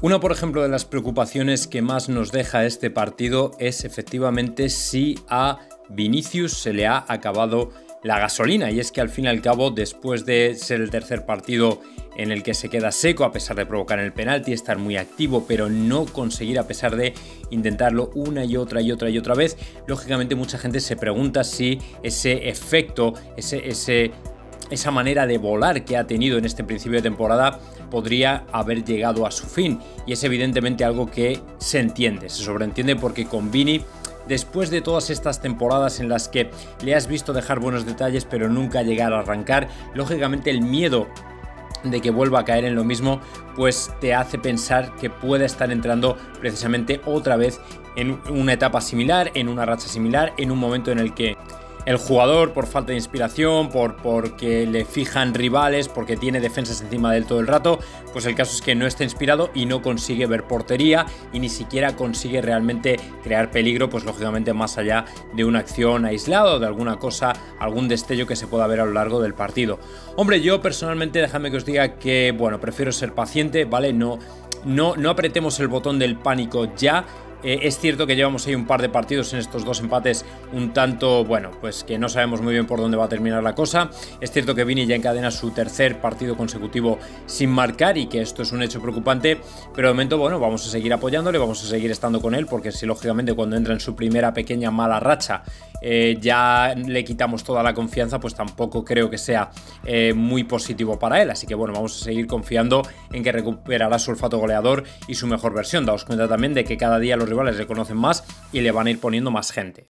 Una, por ejemplo, de las preocupaciones que más nos deja este partido es efectivamente si a Vinicius se le ha acabado la gasolina. Y es que al fin y al cabo, después de ser el tercer partido en el que se queda seco, a pesar de provocar el penalti, estar muy activo, pero no conseguir, a pesar de intentarlo una y otra y otra y otra vez, lógicamente mucha gente se pregunta si ese efecto, ese, ese esa manera de volar que ha tenido en este principio de temporada podría haber llegado a su fin. Y es evidentemente algo que se entiende, se sobreentiende porque con Vini después de todas estas temporadas en las que le has visto dejar buenos detalles pero nunca llegar a arrancar, lógicamente el miedo de que vuelva a caer en lo mismo, pues te hace pensar que puede estar entrando precisamente otra vez en una etapa similar, en una racha similar, en un momento en el que el jugador por falta de inspiración, por porque le fijan rivales, porque tiene defensas encima de él todo el rato, pues el caso es que no está inspirado y no consigue ver portería y ni siquiera consigue realmente crear peligro, pues lógicamente más allá de una acción aislada o de alguna cosa, algún destello que se pueda ver a lo largo del partido. Hombre, yo personalmente déjame que os diga que, bueno, prefiero ser paciente, ¿vale? No, no, no apretemos el botón del pánico ya eh, es cierto que llevamos ahí un par de partidos en estos dos empates un tanto, bueno, pues que no sabemos muy bien por dónde va a terminar la cosa. Es cierto que Vini ya encadena su tercer partido consecutivo sin marcar y que esto es un hecho preocupante, pero de momento, bueno, vamos a seguir apoyándole, vamos a seguir estando con él, porque si lógicamente cuando entra en su primera pequeña mala racha eh, ya le quitamos toda la confianza, pues tampoco creo que sea eh, muy positivo para él. Así que bueno, vamos a seguir confiando en que recuperará su olfato goleador y su mejor versión. Daos cuenta también de que cada día los rivales le conocen más y le van a ir poniendo más gente.